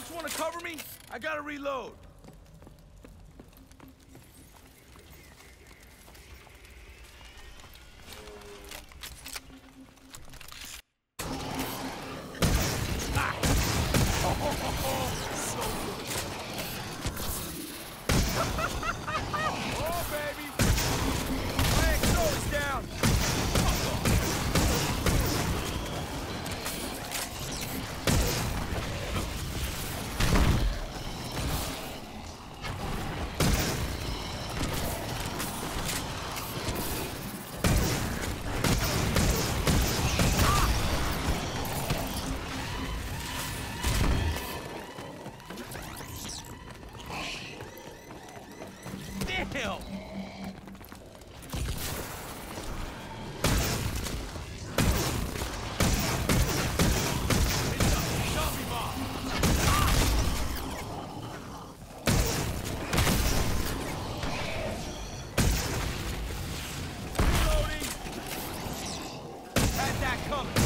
fucks wanna cover me? I gotta reload. Ah. coming.